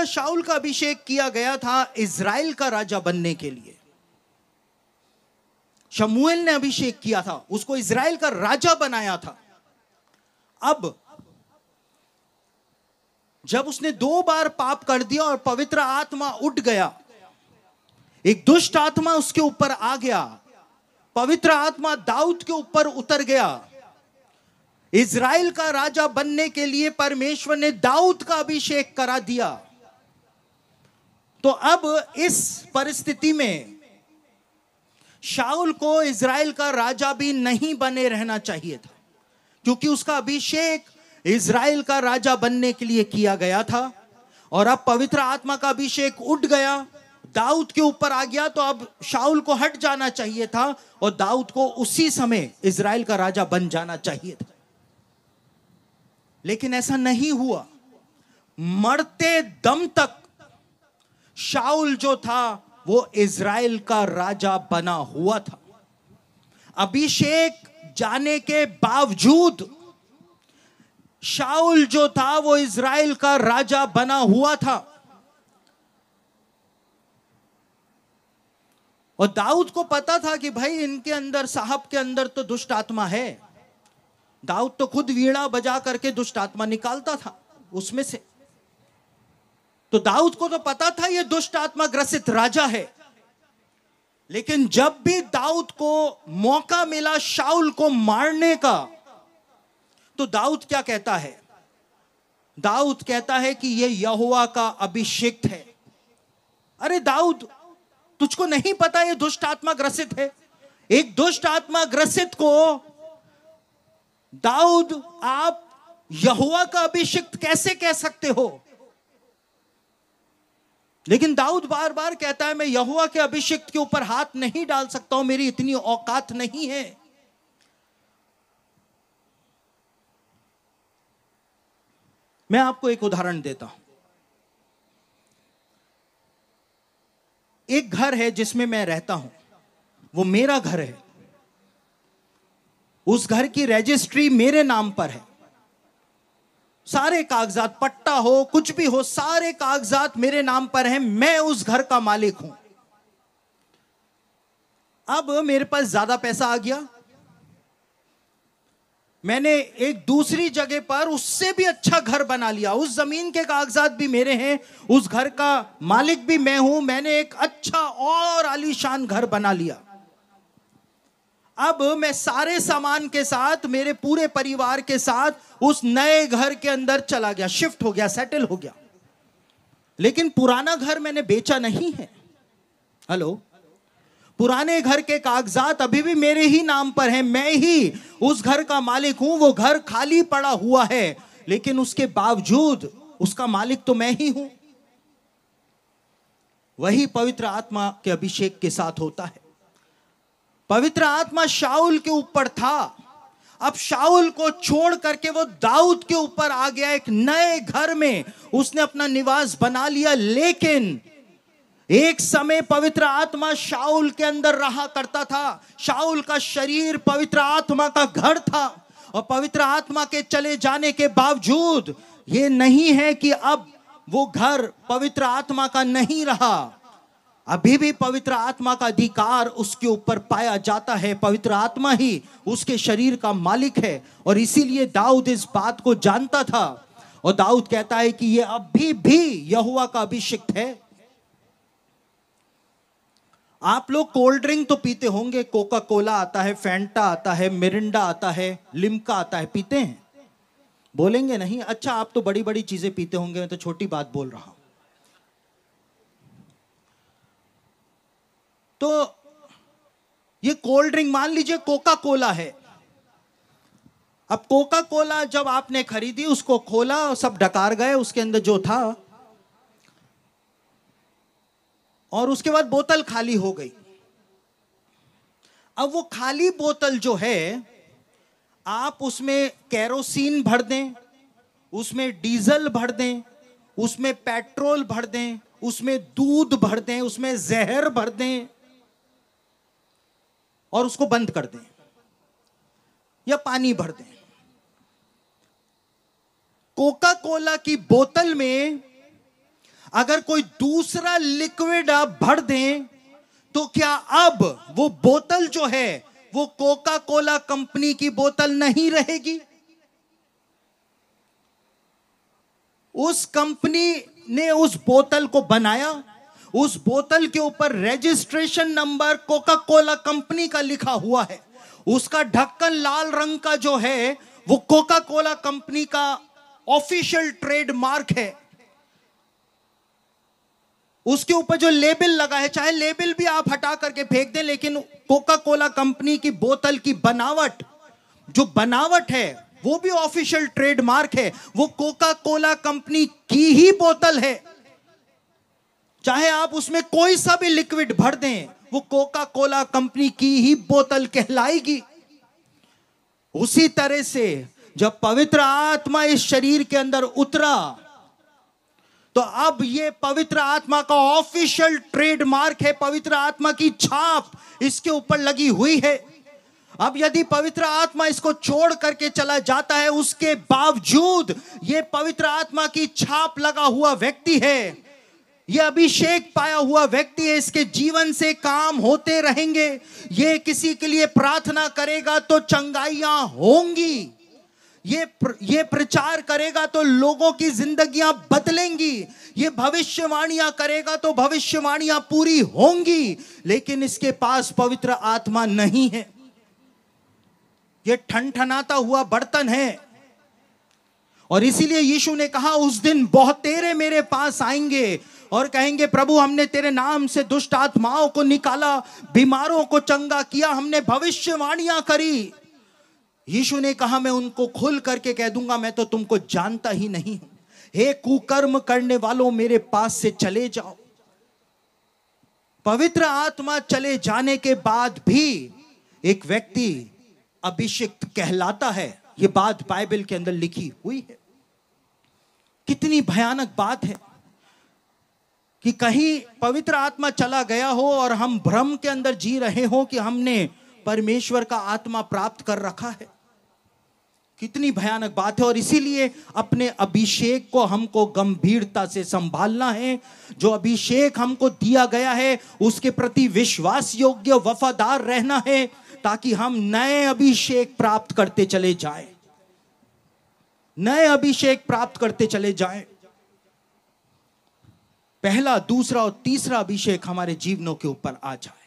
राजा शाउल का अभिषेक किया गया था इज़राइल का राजा बनने के लिए। शमुएल ने अभिषेक किया था, उसको इज़राइल का राजा बनाया था। अब, जब उसने दो बार पाप कर दिया और पवित्र आत्मा उठ गया, एक दुष्ट आत्मा उसके ऊपर आ गया, पवित्र आत्मा दाऊद के ऊपर उतर गया। इज़राइल का राजा बनने के लिए परमेश्वर ने दाऊद का अभिषेक करा दिया। तो अब इस परिस्थिति में शाउल को इज़राइल का राजा भी नहीं बने रहना चाहिए था, क्योंकि उसका अभिषेक इज़राइल का राजा बनने के लिए किया गया था, और अब पवित्र आत्मा का अभिषेक उठ गया। दाऊद के ऊपर आ गया तो अब शाउल को हट जाना चाहिए था, और दाऊद को उसी समय इज़राइल का राजा बन जाना चाहिए था। लेकिन ऐसा नहीं हुआ। मरते दम तक शाउल जो था, वो इज़राइल का राजा बना हुआ था। अभिषेक जाने के बावजूद शाउल जो था, वो इज़राइल का राजा बना हुआ था। और दाऊद को पता था कि भाई, इनके अंदर, साहब के अंदर तो दुष्ट आत्मा है। दाऊद तो खुद वीणा बजा करके दुष्ट आत्मा निकालता था, उसमें से। तो दाऊद को तो पता था ये दुष्ट आत्मा ग्रसित राजा है। लेकिन जब भी दाऊद को मौका मिला शाउल को मारने का तो दाऊद क्या कहता है? दाऊद कहता है कि यह यहुआ का अभिषेक है। अरे दाऊद, तुझको नहीं पता ये दुष्ट आत्मा ग्रसित है? एक दुष्ट आत्मा ग्रसित को दाऊद, आप यहुआ का अभिषिक्त कैसे कह सकते हो? लेकिन दाऊद बार बार कहता है, मैं यहुआ के अभिषिक्त के ऊपर हाथ नहीं डाल सकता हूँ, मेरी इतनी औकात नहीं है। मैं आपको एक उदाहरण देता हूँ। एक घर है जिसमें मैं रहता हूँ, वो मेरा घर है। उस घर की रजिस्ट्री मेरे नाम पर है। सारे कागजात, पट्टा हो, कुछ भी हो, सारे कागजात मेरे नाम पर हैं, मैं उस घर का मालिक हूँ। अब मेरे पास ज़्यादा पैसा आ गया। मैंने एक दूसरी जगह पर उससे भी अच्छा घर बना लिया। उस ज़मीन के कागजात भी मेरे हैं, उस घर का मालिक भी मैं हूँ। मैंने एक अच्छा और आलीशान घर बना लिया। अब मैं सारे सामान के साथ, मेरे पूरे परिवार के साथ उस नए घर के अंदर चला गया। शिफ्ट हो गया सेटल हो गया। लेकिन पुराना घर मैंने बेचा नहीं है। हेलो पुराने घर के कागजात अभी भी मेरे ही नाम पर हैं। मैं ही उस घर का मालिक हूँ, वो घर खाली पड़ा हुआ है। लेकिन उसके बावजूद उसका मालिक तो मैं ही हूँ। वही पवित्र आत्मा के अभिषेक के साथ होता है। पवित्र आत्मा शाउल के ऊपर था। अब शाउल को छोड़ करके वो दाऊद के ऊपर आ गया एक नए घर में। उसने अपना निवास बना लिया, लेकिन एक समय पवित्र आत्मा शाउल के अंदर रहा करता था। शाउल का शरीर पवित्र आत्मा का घर था और पवित्र आत्मा के चले जाने के बावजूद ये नहीं है कि अब वो घर पवित्र आत्मा का नहीं रहा। अभी भी पवित्र आत्मा का अधिकार उसके ऊपर पाया जाता है। पवित्र आत्मा ही उसके शरीर का मालिक है और इसीलिए दाऊद इस बात को जानता था। और दाऊद कहता है कि यह अभी भी यहुआ का अभिषिक्त है। आप लोग कोल्ड ड्रिंक तो पीते होंगे। कोका कोला आता है फैंटा आता है, मिरिंडा आता है, लिमका आता है, पीते हैं। बोलेंगे नहीं अच्छा आप तो बड़ी बड़ी चीज़ें पीते होंगे, मैं तो छोटी बात बोल रहा हूँ। तो ये कोल्ड ड्रिंक मान लीजिए कोका कोला है। अब कोका कोला जब आपने खरीदी, उसको खोला और सब डकार गए, उसके अंदर जो था, और उसके बाद बोतल खाली हो गई। अब वो खाली बोतल जो है, आप उसमें कैरोसिन भर दें, उसमें डीजल भर दें, उसमें पेट्रोल भर दें, उसमें दूध भर दें, उसमें जहर भर दें और उसको बंद कर दें या पानी भर दें। कोका कोला की बोतल में अगर कोई दूसरा लिक्विड आप भर दें तो क्या अब वो बोतल जो है, वो कोका कोला कंपनी की बोतल नहीं रहेगी? उस कंपनी ने उस बोतल को बनाया उस बोतल के ऊपर registration number Coca Cola company का लिखा हुआ है। उसका ढक्कन लाल रंग का जो है, वो कोका कोला कंपनी का ऑफिशियल ट्रेडमार्क है। उसके ऊपर जो लेबल लगा है, चाहे लेबल भी आप हटा करके फेंक दें, लेकिन कोका कोला कंपनी की बोतल की बनावट, जो बनावट है, वो भी ऑफिशियल ट्रेडमार्क है। वो कोका कोला कंपनी की ही बोतल है। चाहे आप उसमें कोई सा भी लिक्विड भर दें, वो कोका कोला कंपनी की ही बोतल कहलाएगी। उसी तरह से जब पवित्र आत्मा इस शरीर के अंदर उतरा तो अब ये पवित्र आत्मा का ऑफिशियल ट्रेडमार्क है, पवित्र आत्मा की छाप इसके ऊपर लगी हुई है। अब यदि पवित्र आत्मा इसको छोड़ करके चला जाता है, उसके बावजूद ये पवित्र आत्मा की छाप लगा हुआ व्यक्ति है। ये अभिषेक पाया हुआ व्यक्ति है इसके जीवन से काम होते रहेंगे। ये किसी के लिए प्रार्थना करेगा तो चंगाइयाँ होंगी। ये प्र, ये प्रचार करेगा तो लोगों की जिंदगियाँ बदलेंगी। ये भविष्यवाणियाँ करेगा तो भविष्यवाणियाँ पूरी होंगी। लेकिन इसके पास पवित्र आत्मा नहीं है। ये ठनठनाता हुआ बर्तन है। और इसीलिए यीशु ने कहा उस दिन बहुत तेरे मेरे पास आएँगे। और कहेंगे, प्रभु, हमने तेरे नाम से दुष्ट आत्माओं को निकाला, बीमारों को चंगा किया, हमने भविष्यवाणियाँ करी। यीशु ने कहा, मैं उनको खुल करके कह दूँगा, मैं तो तुमको जानता ही नहीं हूँ। हे कुकर्म करने वालों, मेरे पास से चले जाओ। पवित्र आत्मा चले जाने के बाद भी एक व्यक्ति अभिषिक्त कहलाता है। ये बात बाइबल के अंदर लिखी हुई है। कितनी भयानक बात है। कि कहीं पवित्र आत्मा चला गया हो और हम भ्रम के अंदर जी रहे हो कि हमने परमेश्वर का आत्मा प्राप्त कर रखा है। कितनी भयानक बात है और इसीलिए अपने अभिषेक को हमको गंभीरता से संभालना है। जो अभिषेक हमको दिया गया है, उसके प्रति विश्वास योग्य वफादार रहना है, ताकि हम नए अभिषेक प्राप्त करते चले जाएँ। नए अभिषेक प्राप्त करते चले जाएँ। पहला दूसरा और तीसरा अभिषेक हमारे जीवनों के ऊपर आ जाए।